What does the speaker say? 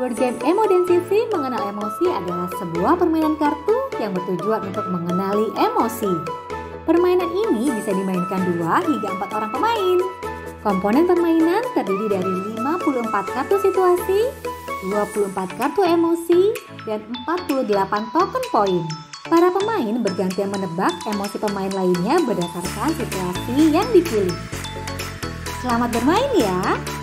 Board game Emo dan Sisi mengenal emosi adalah sebuah permainan kartu yang bertujuan untuk mengenali emosi. Permainan ini bisa dimainkan dua hingga empat orang pemain. Komponen permainan terdiri dari 54 kartu situasi, 24 kartu emosi, dan 48 token poin. Para pemain bergantian menebak emosi pemain lainnya berdasarkan situasi yang dipilih. Selamat bermain ya!